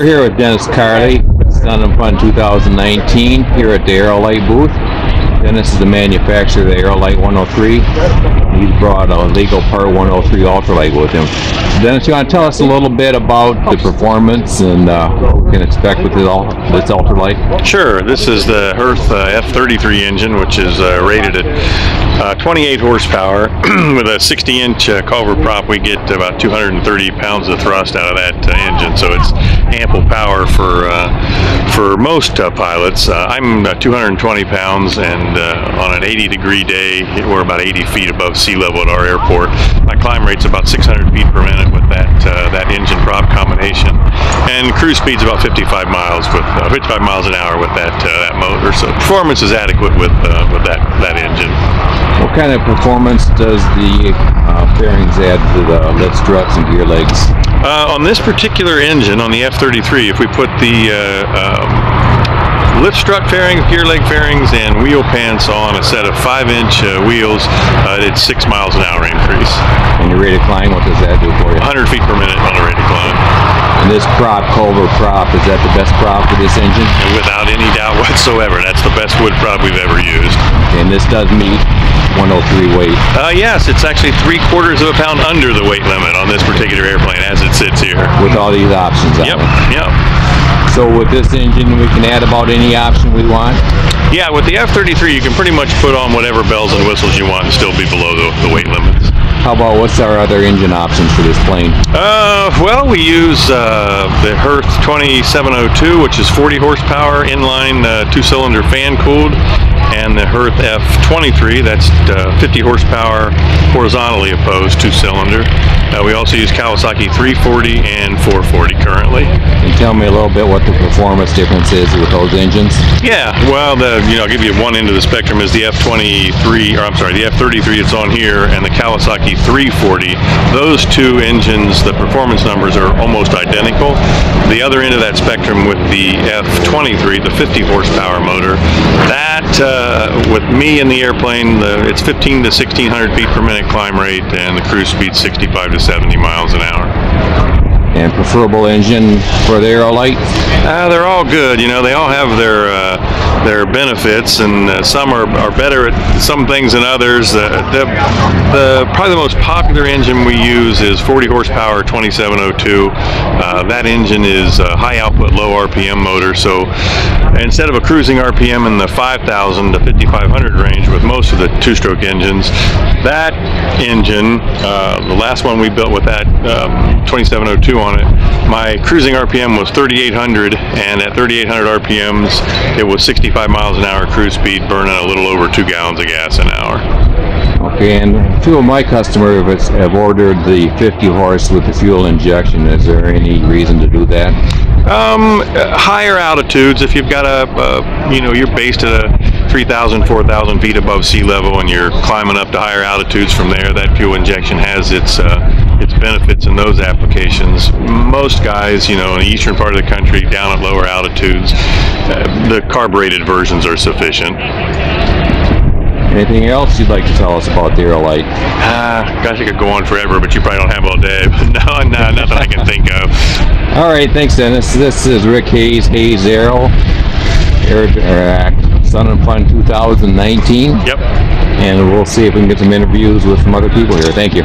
We're here with Dennis Carley, Sun and Fun 2019, here at the Aerolite booth. Dennis is the manufacturer of the Aerolite 103. He's brought a legal Part 103 ultralight with him. Dennis, you want to tell us a little bit about the performance and uh, what we can expect with this, this ultralight? Sure. This is the Hirth uh, F33 engine, which is uh, rated at uh, 28 horsepower. With a 60-inch uh, Culver prop, we get about 230 pounds of thrust out of that uh, engine, so it's ample power for for most pilots. I'm uh, 220 pounds, and on an 80-degree day, we're about 80 feet above sea level at our airport. My climb rate's about 600 feet per minute with that uh, that engine prop combination, and cruise speed's about 55 miles with uh, 55 miles an hour with that uh, that motor. So performance is adequate with uh, with that that engine. What kind of performance does the uh, fairings add to the lift struts and gear legs? Uh, on this particular engine, on the F33, if we put the uh, um, lift strut fairings, gear leg fairings, and wheel pants on a set of 5-inch uh, wheels, uh, it's 6 miles an hour increase. And your rate of climb, what does that do for you? 100 feet per minute on the rate of climb. And this prop, Culver prop, is that the best prop for this engine? Without any doubt whatsoever, that's the best wood prop we've ever used. And this does meet 103 weight. Uh, yes, it's actually three quarters of a pound under the weight limit this particular airplane as it sits here. with all these options Yep, it. yep. So with this engine, we can add about any option we want. Yeah, with the F-33, you can pretty much put on whatever bells and whistles you want and still be below the, the weight limits. How about what's our other engine options for this plane? Uh, well, we use uh, the Hirth 2702, which is 40 horsepower inline uh, two-cylinder fan cooled, and the Hirth F23, that's uh, 50 horsepower horizontally opposed two-cylinder. Uh, we also use Kawasaki 340 and 440 currently. Can you tell me a little bit what the performance difference is with those engines? Yeah, well, the you know, I'll give you one end of the spectrum is the F23, or I'm sorry, the F33 that's on here, and the Kawasaki 340. Those two engines, the performance numbers are almost identical. The other end of that spectrum with the F23, the 50 horsepower motor, that uh, with me in the airplane, the, it's 15 to 1600 feet per minute climb rate, and the cruise speed 65 to 70 miles an hour. And preferable engine for the Aerolite? Uh, they're all good. You know, they all have their uh, their benefits, and uh, some are, are better at some things than others. Uh, the, the probably the most popular engine we use is 40 horsepower 2702. Uh, that engine is a high output, low RPM motor. So instead of a cruising RPM in the 5,000 to 5,500 range with most of the two-stroke engines, that engine, uh, the last one we built with that um, 2702 on it, my cruising RPM was 3,800, and at 3,800 RPMs, it was 65 miles an hour cruise speed, burning a little over two gallons of gas an hour. Okay, and few of my customers have ordered the 50 horse with the fuel injection. Is there any reason to do that? Um, higher altitudes, if you've got a, uh, you know, you're based at a 3,000, 4,000 feet above sea level and you're climbing up to higher altitudes from there, that fuel injection has its, uh, its benefits in those applications. Most guys, you know, in the eastern part of the country, down at lower altitudes, uh, the carbureted versions are sufficient. Anything else you'd like to tell us about the Aerolite? Ah, gosh, I could go on forever, but you probably don't have all day. no, no, nothing I can think of. All right, thanks, Dennis. This is Rick Hayes, Hayes Aero, Air, Air Sun and Fun 2019. Yep. And we'll see if we can get some interviews with some other people here. Thank you.